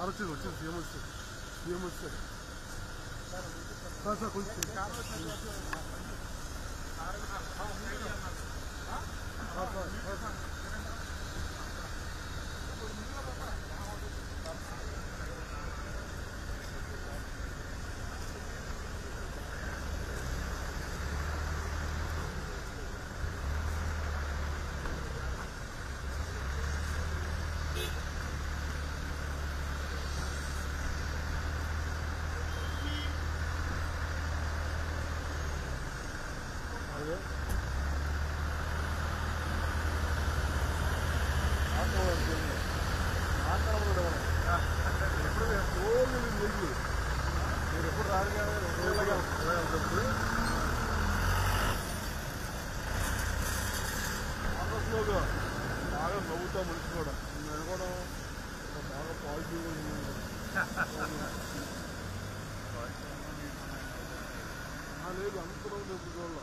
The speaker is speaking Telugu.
바로 찍어 찍어 뒤에 못 찍어 뒤에 못 찍어 가서 거기 찍어 బాగా నవ్వుతా మనిషి కూడా నేను కూడా బాగా పాజిటివ్గా లేదు అనుకున్నాం లేదు చూడాలి.